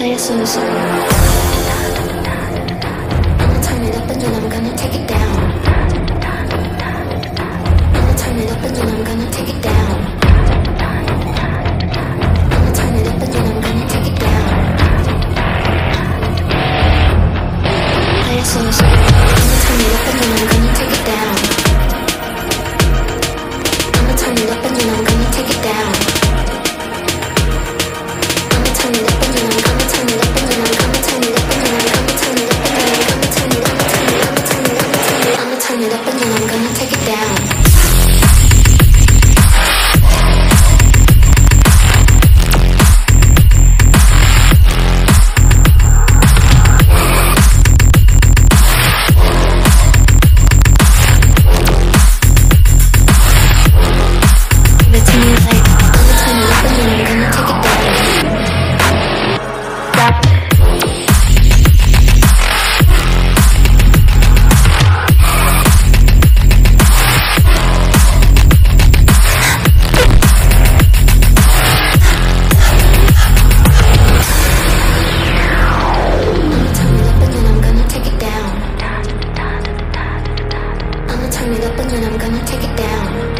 This is. turn it up and then I'm gonna take it down. turning up and then I'm gonna take it down.